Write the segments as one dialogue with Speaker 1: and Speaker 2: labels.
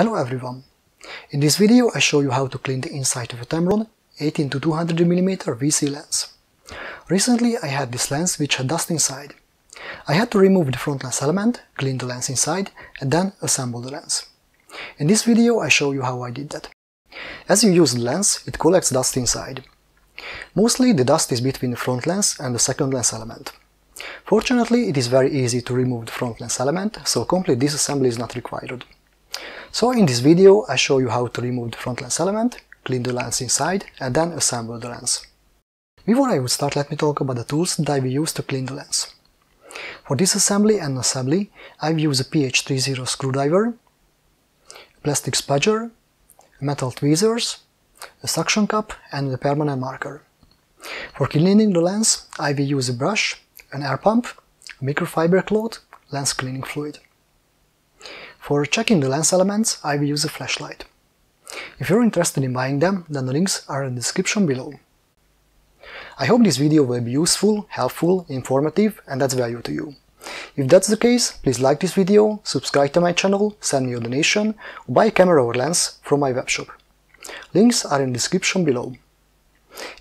Speaker 1: Hello everyone! In this video I show you how to clean the inside of a Tamron 18 to 200mm VC lens. Recently I had this lens which had dust inside. I had to remove the front lens element, clean the lens inside and then assemble the lens. In this video I show you how I did that. As you use the lens, it collects dust inside. Mostly the dust is between the front lens and the second lens element. Fortunately, it is very easy to remove the front lens element, so complete disassembly is not required. So in this video I show you how to remove the front lens element, clean the lens inside and then assemble the lens. Before I would start let me talk about the tools that will use to clean the lens. For disassembly and assembly I've used a PH30 screwdriver, a plastic spudger, metal tweezers, a suction cup and a permanent marker. For cleaning the lens I will use a brush, an air pump, a microfiber cloth, lens cleaning fluid. For checking the lens elements, I will use a flashlight. If you're interested in buying them, then the links are in the description below. I hope this video will be useful, helpful, informative and adds value to you. If that's the case, please like this video, subscribe to my channel, send me a donation, or buy a camera or lens from my webshop. Links are in the description below.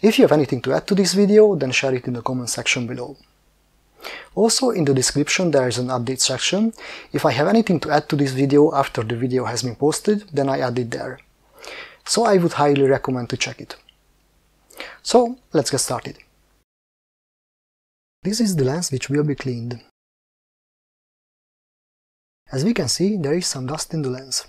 Speaker 1: If you have anything to add to this video, then share it in the comment section below. Also in the description there is an update section. If I have anything to add to this video after the video has been posted, then I add it there. So I would highly recommend to check it. So let's get started. This is the lens which will be cleaned. As we can see, there is some dust in the lens.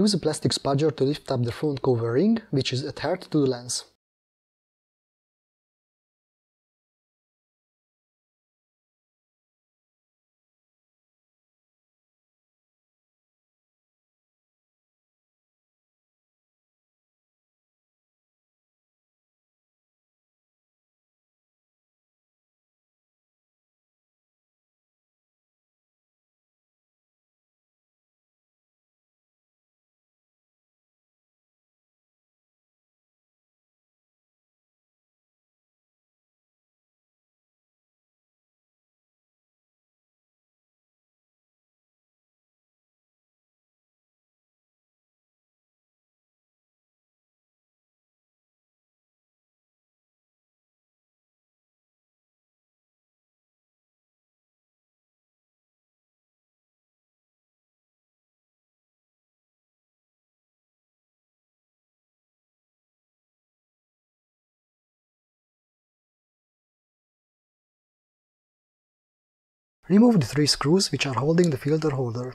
Speaker 1: Use a plastic spudger to lift up the front cover ring, which is adhered to the lens. Remove the three screws which are holding the filter holder.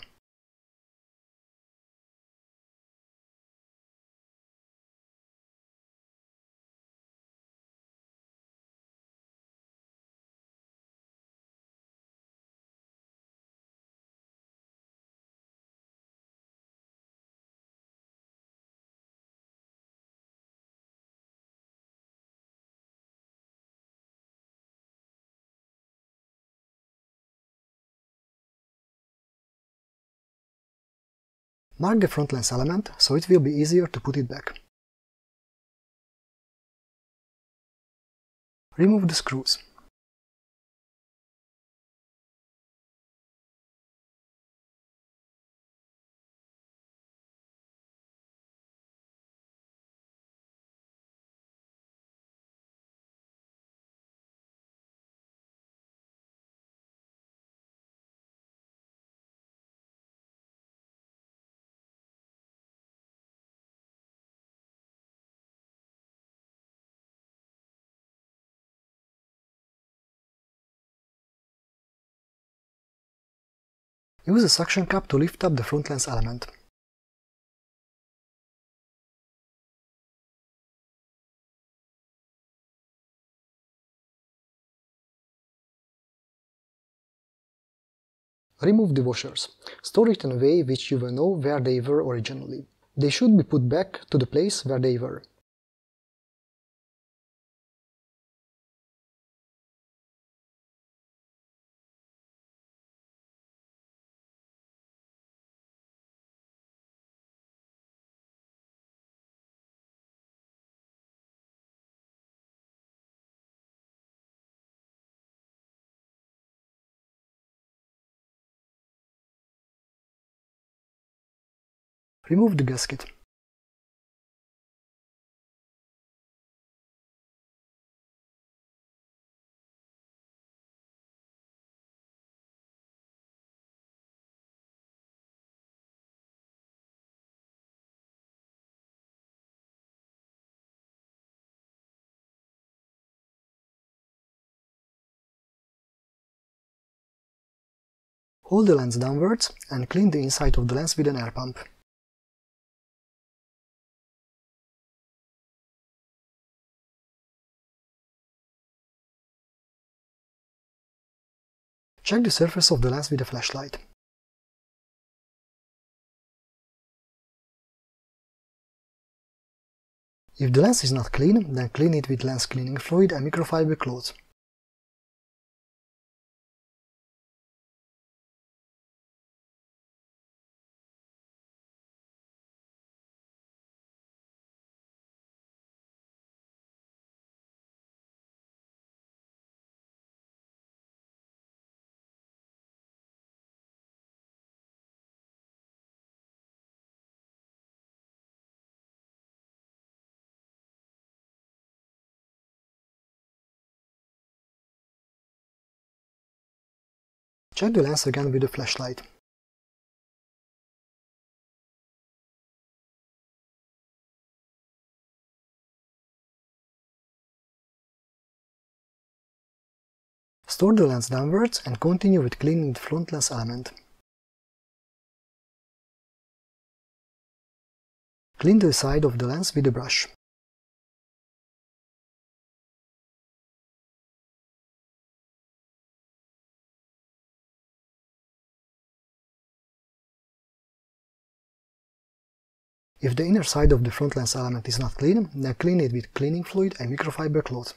Speaker 1: Mark the front lens element, so it will be easier to put it back. Remove the screws. Use a suction cup to lift up the front lens element. Remove the washers. Store it in a way which you will know where they were originally. They should be put back to the place where they were. Remove the gasket. Hold the lens downwards and clean the inside of the lens with an air pump. Check the surface of the lens with a flashlight. If the lens is not clean, then clean it with lens cleaning fluid and microfiber cloth. Check the lens again with the flashlight. Store the lens downwards and continue with cleaning the front lens element. Clean the side of the lens with a brush. If the inner side of the front lens element is not clean, then clean it with cleaning fluid and microfiber cloth.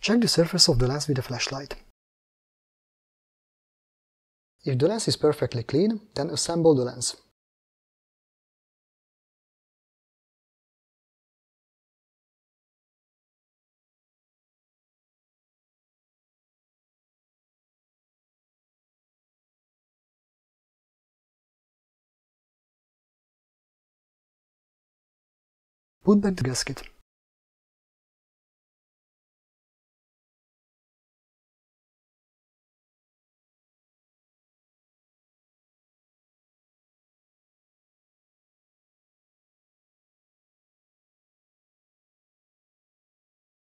Speaker 1: Check the surface of the lens with a flashlight. If the lens is perfectly clean, then assemble the lens. Put back the gasket.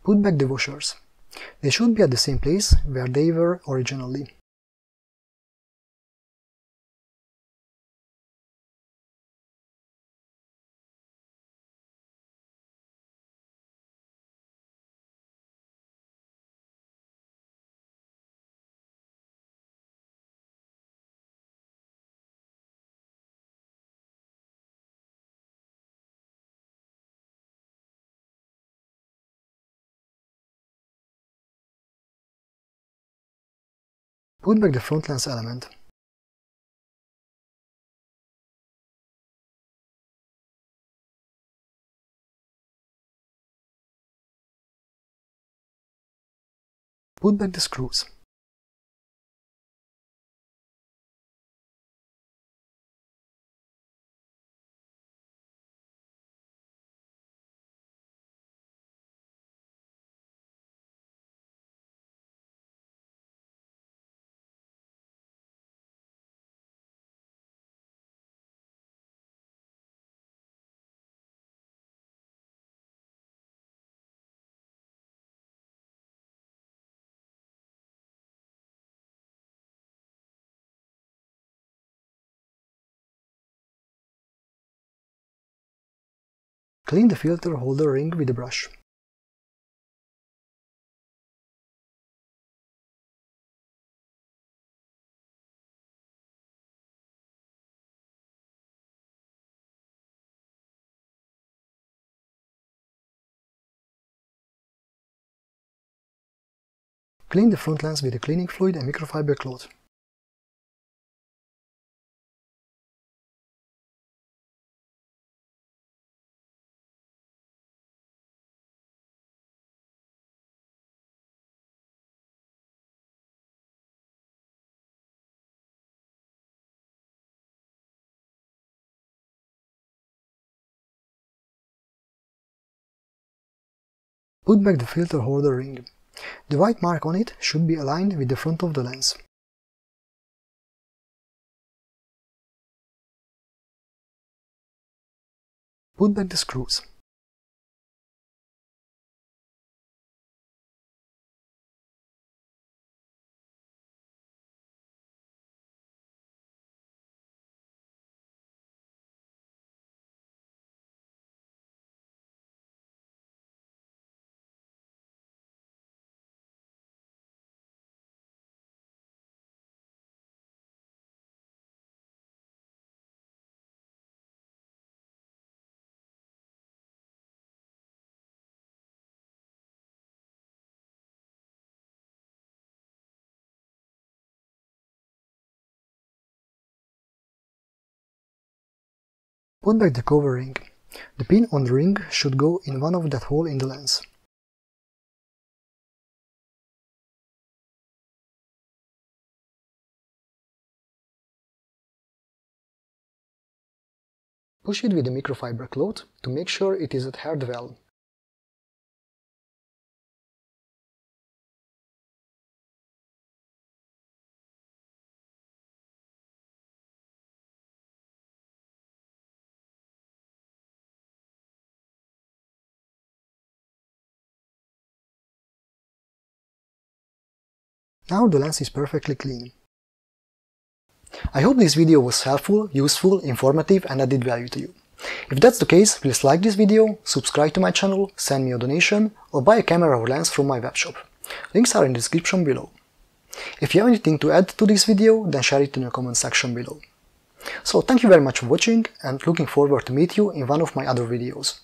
Speaker 1: Put back the washers. They should be at the same place where they were originally. Put back the front lens element. Put back the screws. Clean the filter holder ring with a brush. Clean the front lens with a cleaning fluid and microfiber cloth. Put back the filter holder ring. The white mark on it should be aligned with the front of the lens. Put back the screws. Put back the cover ring. The pin on the ring should go in one of that hole in the lens. Push it with a microfiber cloth to make sure it is adhered well. Now the lens is perfectly clean. I hope this video was helpful, useful, informative and added value to you. If that's the case, please like this video, subscribe to my channel, send me a donation or buy a camera or lens from my webshop. Links are in the description below. If you have anything to add to this video, then share it in the comment section below. So thank you very much for watching and looking forward to meet you in one of my other videos.